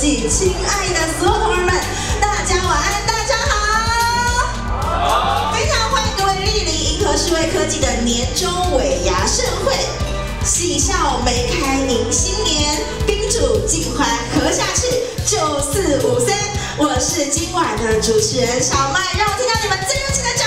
际，亲爱的所有同仁们，大家晚安，大家好。非常欢迎各位莅临银河数位科技的年终尾牙盛会，喜笑眉开迎新年，宾主尽欢喝下去，九四五三，我是今晚的主持人小麦，让我听到你们最热情的掌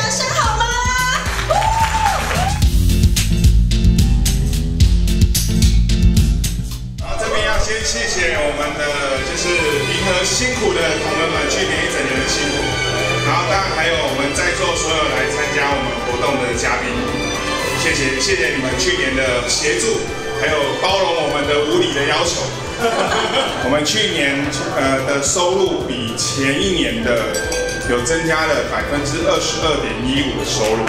们的就是银河辛苦的同仁们，去年一整年的辛苦。然后当然还有我们在座所有来参加我们活动的嘉宾，谢谢谢谢你们去年的协助，还有包容我们的无理的要求。我们去年呃的收入比前一年的有增加了百分之二十二点一五的收入。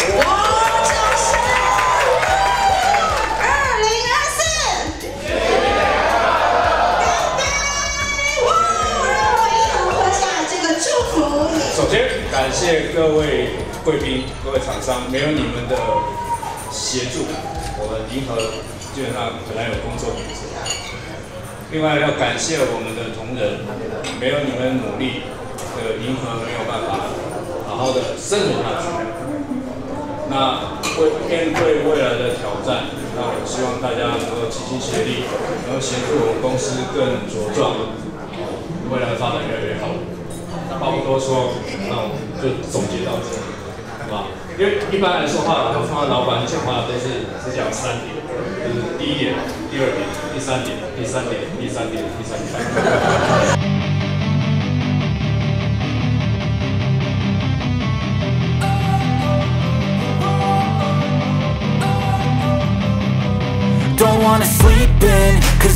谢谢各位贵宾、各位厂商，没有你们的协助，我们银河基本上很难有工作品质。另外要感谢我们的同仁，没有你们努力，这个银河没有办法好好的生存下去。那为面对未来的挑战，那我希望大家能够齐心协力，能够协助我们公司更茁壮，未来的发展越来越好。话不多说，那我们就总结到这里，好不好？因为一般来说话，通常老板讲话都是只讲三点，就是第一点、第二点、第三点、第三点、第三点、第三点。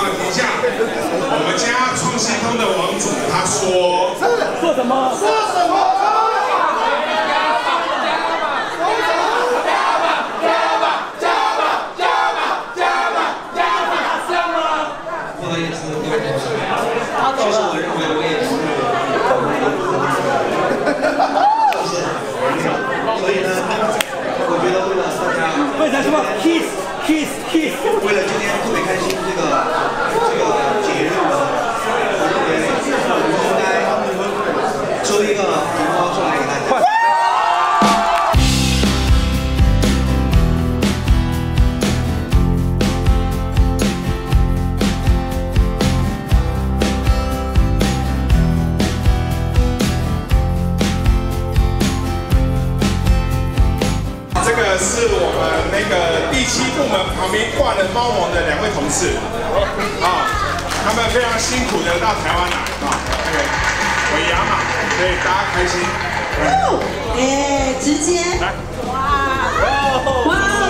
啊，稍微停一下。我们家创新通的王总他说，说什么？说什么？是我们那个第七部门旁边挂了猫王的两位同事啊，他们非常辛苦的到台湾来啊，那个尾牙嘛，所以大家开心。哎，直接来，哇，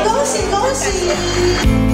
恭喜恭喜！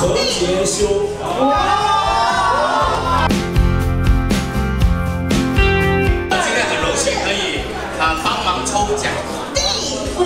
杰修。今天很荣幸可以啊帮忙抽奖。第五